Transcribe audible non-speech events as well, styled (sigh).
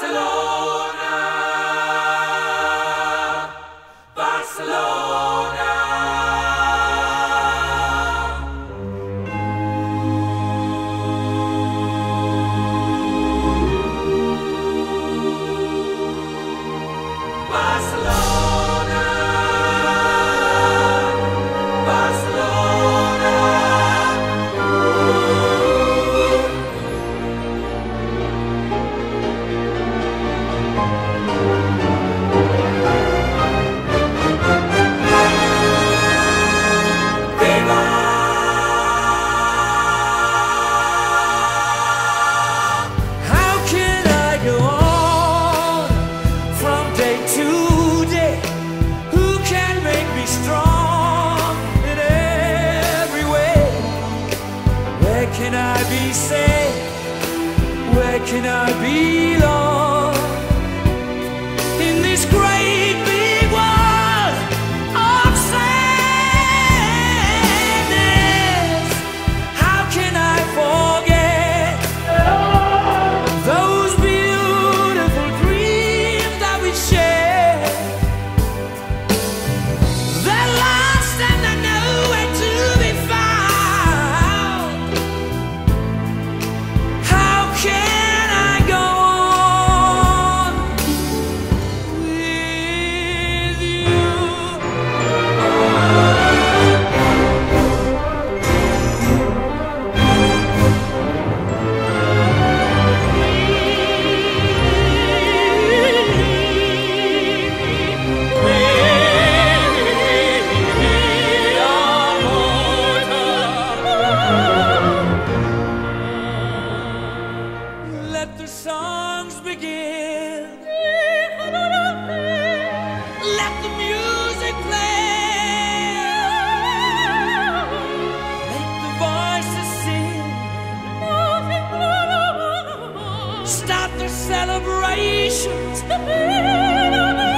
Barcelona, Barcelona. be? Where can I be lost? Start the celebrations. (laughs)